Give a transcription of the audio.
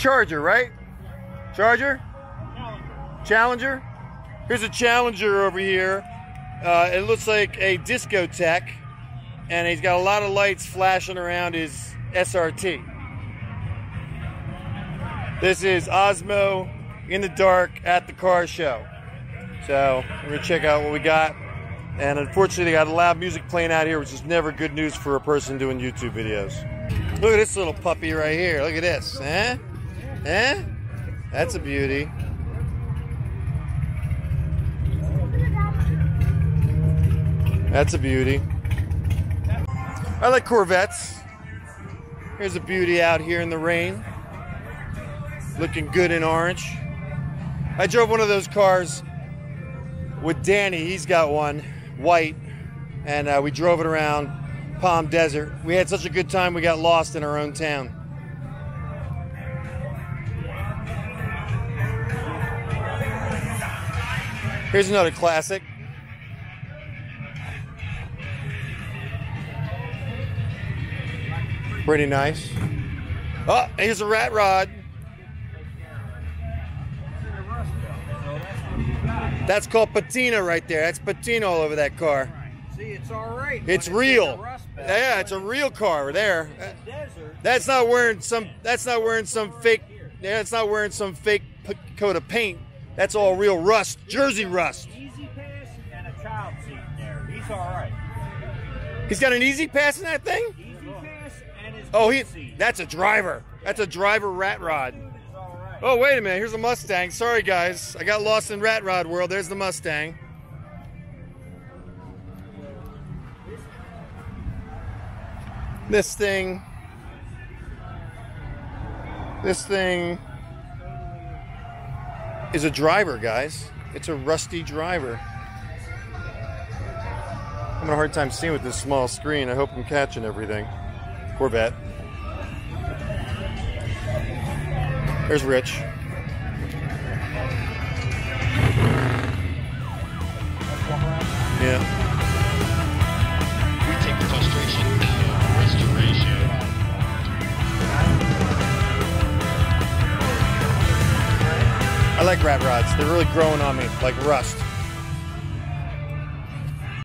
Charger, right? Charger? Challenger? Here's a Challenger over here. Uh, it looks like a discotheque, and he's got a lot of lights flashing around his SRT. This is Osmo in the dark at the car show. So we're gonna check out what we got. And unfortunately, they got a loud music playing out here, which is never good news for a person doing YouTube videos. Look at this little puppy right here. Look at this. Eh? Eh? That's a beauty. That's a beauty. I like Corvettes. Here's a beauty out here in the rain. Looking good in orange. I drove one of those cars with Danny. He's got one, white. And uh, we drove it around Palm Desert. We had such a good time, we got lost in our own town. Here's another classic. Pretty nice. Oh, here's a rat rod. That's called patina right there. That's patina all over that car. See, it's all right. It's real. Belt. Yeah, it's a real car over there. That's not wearing some. That's not wearing some fake. Yeah, it's not wearing some fake coat of paint. That's all real rust, Jersey rust. E-ZPass and a child seat there. He's all right. He's got an E-ZPass in that thing. E-ZPass and his Oh, he. That's a driver. That's a driver rat rod. It's all right. Oh, wait a minute. Here's a Mustang. Sorry, guys. I got lost in rat rod world. There's the Mustang. This thing. This thing is a driver, guys. It's a rusty driver. I'm having a hard time seeing with this small screen. I hope I'm catching everything. Corvette. There's Rich. Yeah. I like rat rods. They're really growing on me, like rust.